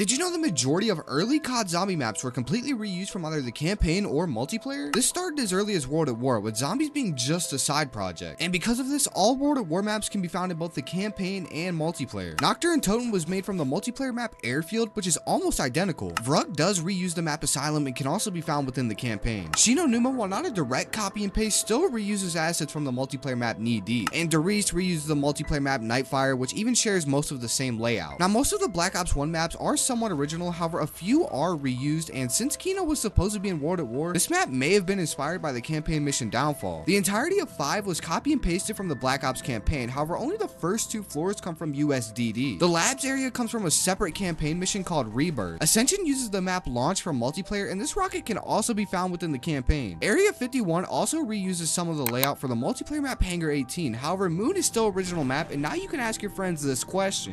Did you know the majority of early COD zombie maps were completely reused from either the campaign or multiplayer? This started as early as World at War, with zombies being just a side project. And because of this, all World at War maps can be found in both the campaign and multiplayer. Nacht der Untoten was made from the multiplayer map Airfield, which is almost identical. Verrückt does reuse the map Asylum and can also be found within the campaign. Shi No Numa, while not a direct copy and paste, still reuses assets from the multiplayer map Knee Deep. And Der Riese reuses the multiplayer map Nightfire, which even shares most of the same layout. Now, most of the Black Ops 1 maps are somewhat original, however, a few are reused, and since Kino was supposed to be in World at War, this map may have been inspired by the campaign mission Downfall. The entirety of 5 was copy and pasted from the Black Ops campaign, however, only the first two floors come from USDD. The labs area comes from a separate campaign mission called Rebirth. Ascension uses the map Launch from multiplayer, and this rocket can also be found within the campaign. Area 51 also reuses some of the layout for the multiplayer map Hangar 18, however, Moon is still original map, and now you can ask your friends this question.